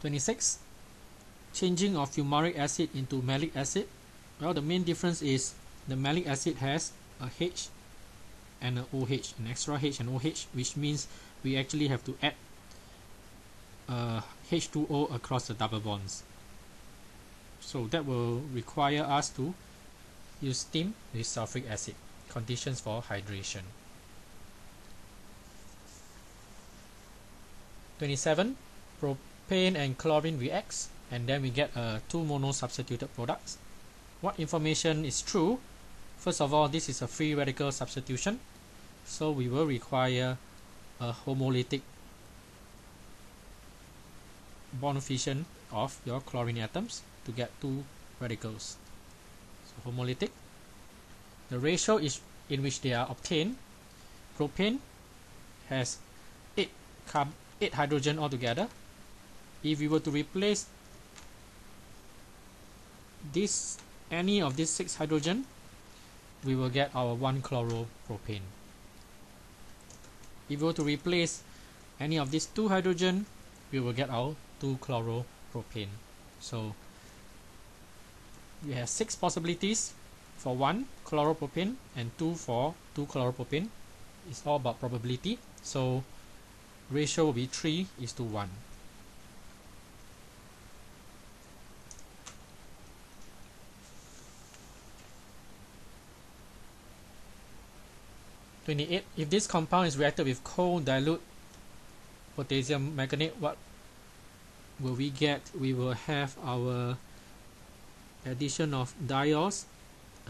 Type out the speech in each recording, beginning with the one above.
26 changing of fumaric acid into malic acid. Well the main difference is the malic acid has a H and an OH an extra H and OH which means we actually have to add uh, H2O across the double bonds. So that will require us to use steam with sulfuric acid conditions for hydration. 27 propane and chlorine reacts and then we get uh, two mono substituted products. What information is true? First of all this is a free radical substitution so we will require a homolytic bond fission of your chlorine atoms to get two radicals. So homolytic. The ratio is in which they are obtained. Propane has 8 carb 8 hydrogen altogether if we were to replace this any of these 6 hydrogen we will get our 1 chloropropane if we were to replace any of these 2 hydrogen we will get our 2 chloropropane so we have 6 possibilities for 1 chloropropane and 2 for 2 chloropropane it's all about probability. So ratio will be 3 is to 1 28 if this compound is reacted with cold dilute potassium manganate what will we get? We will have our addition of diols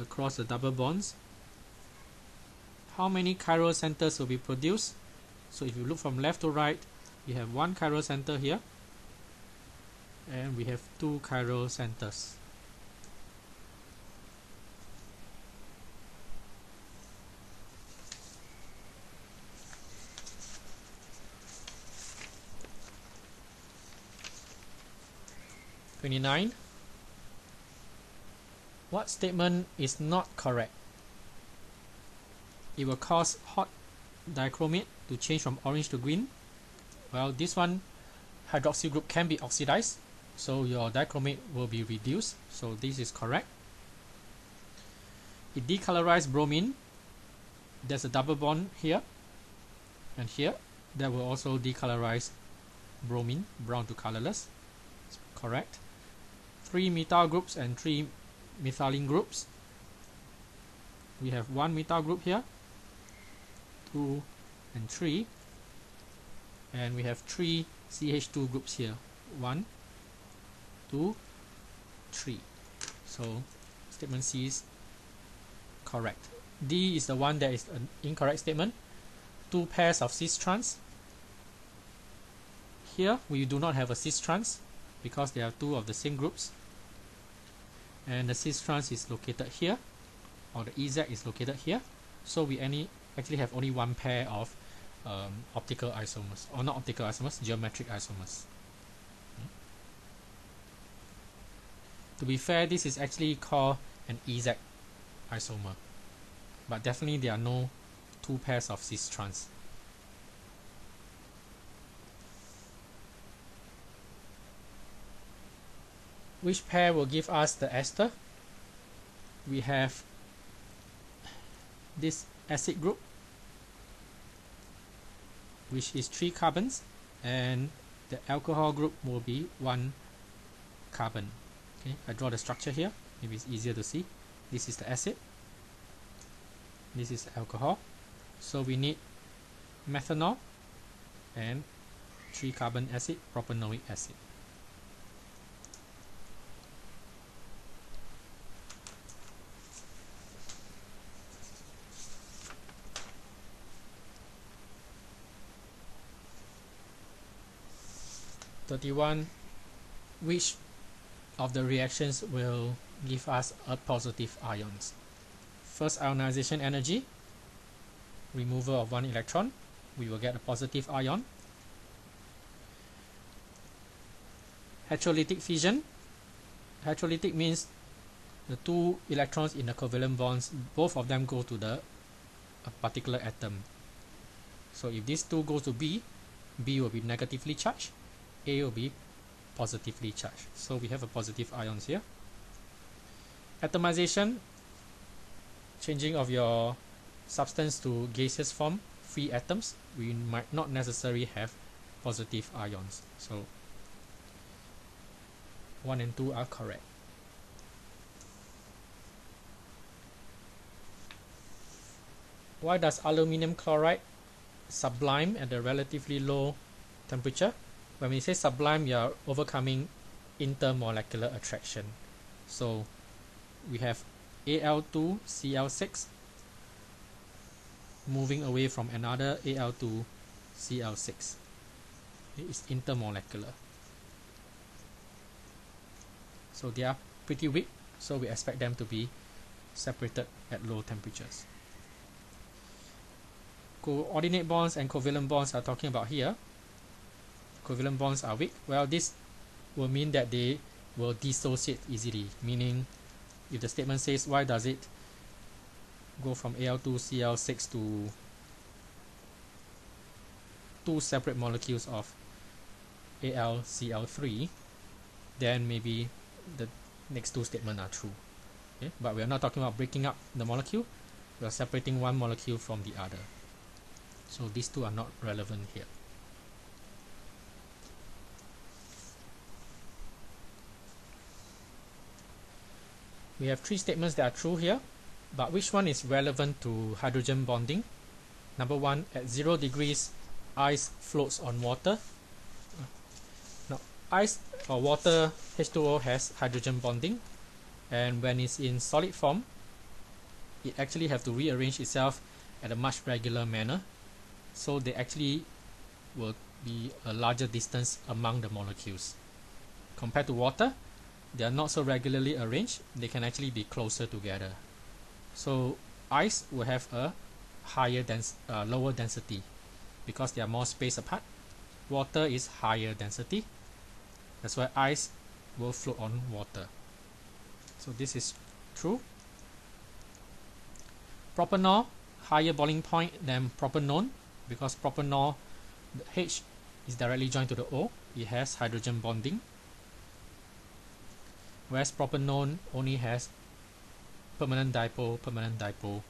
across the double bonds. How many chiral centers will be produced? So if you look from left to right you have one chiral center here and we have two chiral centers Twenty-nine. What statement is not correct? It will cause hot dichromate to change from orange to green. Well this one hydroxy group can be oxidized so your dichromate will be reduced. So this is correct. It decolorized bromine. There's a double bond here and here that will also decolorize bromine brown to colorless. Correct three methyl groups and three methylene groups. We have one methyl group here 2 and 3 and we have 3 CH2 groups here one, two, three. so statement C is correct. D is the one that is an incorrect statement. Two pairs of cis trans. Here we do not have a cis trans because they are two of the same groups. And the cis trans is located here or the EZ is located here. So we any actually have only one pair of um, optical isomers or not optical isomers geometric isomers. Hmm. to be fair this is actually called an EZ isomer. But definitely there are no two pairs of cis trans which pair will give us the ester? We have this acid group which is three carbons and the alcohol group will be one carbon. Okay I draw the structure here. Maybe it's easier to see. This is the acid. This is alcohol. So we need methanol and three carbon acid propanoic acid 31 which of the reactions will give us a positive ions? First ionization energy removal of one electron. We will get a positive ion. Heterolytic fission. Heterolytic means the two electrons in the covalent bonds both of them go to the a particular atom. So if these two go to B B will be negatively charged a will be positively charged. So we have a positive ions here. Atomization changing of your substance to gaseous form free atoms we might not necessarily have positive ions. So 1 and 2 are correct. Why does aluminum chloride sublime at a relatively low temperature when we say sublime we are overcoming intermolecular attraction. So we have Al2Cl6 moving away from another Al2Cl6 it is intermolecular. So they are pretty weak so we expect them to be separated at low temperatures. Coordinate bonds and covalent bonds are talking about here covalent bonds are weak well this will mean that they will dissociate easily meaning if the statement says why does it go from Al2Cl6 to two separate molecules of AlCl3 then maybe the next two statements are true okay? but we are not talking about breaking up the molecule we are separating one molecule from the other so these two are not relevant here we have three statements that are true here but which one is relevant to hydrogen bonding? Number one at zero degrees ice floats on water. Now ice or water H2O has hydrogen bonding and when it's in solid form it actually have to rearrange itself at a much regular manner. So they actually will be a larger distance among the molecules. Compared to water they are not so regularly arranged they can actually be closer together. So ice will have a higher dens uh, lower density because they are more spaced apart. Water is higher density. That's why ice will float on water. So this is true. Propanol higher boiling point than propanone because propanol H is directly joined to the O. It has hydrogen bonding whereas propanone only has permanent dipole permanent dipole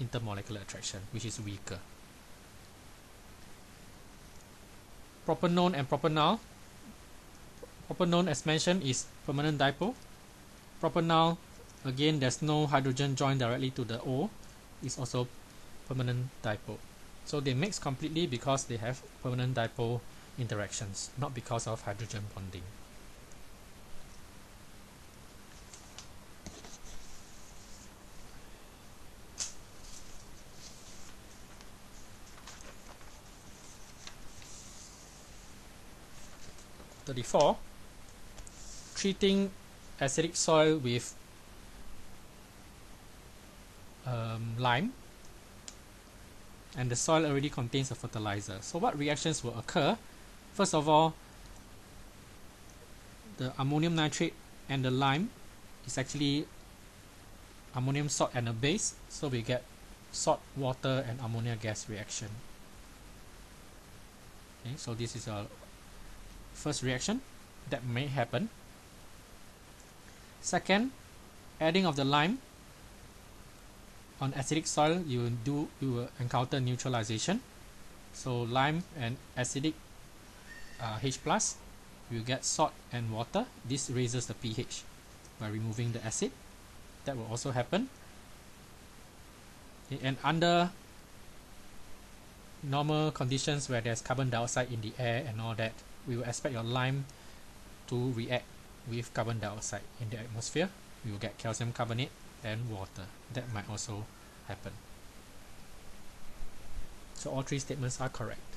intermolecular attraction which is weaker. Propanone and propanal propanone as mentioned is permanent dipole. Propanal again there's no hydrogen joined directly to the O is also permanent dipole. So they mix completely because they have permanent dipole interactions not because of hydrogen bonding Thirty-four. Treating acidic soil with um, lime and the soil already contains a fertilizer. So what reactions will occur? First of all, the ammonium nitrate and the lime is actually ammonium salt and a base. So we get salt, water and ammonia gas reaction. Okay, so this is a first reaction that may happen. Second, adding of the lime on acidic soil you will do you will encounter neutralization. So lime and acidic uh, H plus you get salt and water. This raises the pH by removing the acid. That will also happen. And under normal conditions where there's carbon dioxide in the air and all that we will expect your lime to react with carbon dioxide in the atmosphere. You will get calcium carbonate and water. That might also happen. So all three statements are correct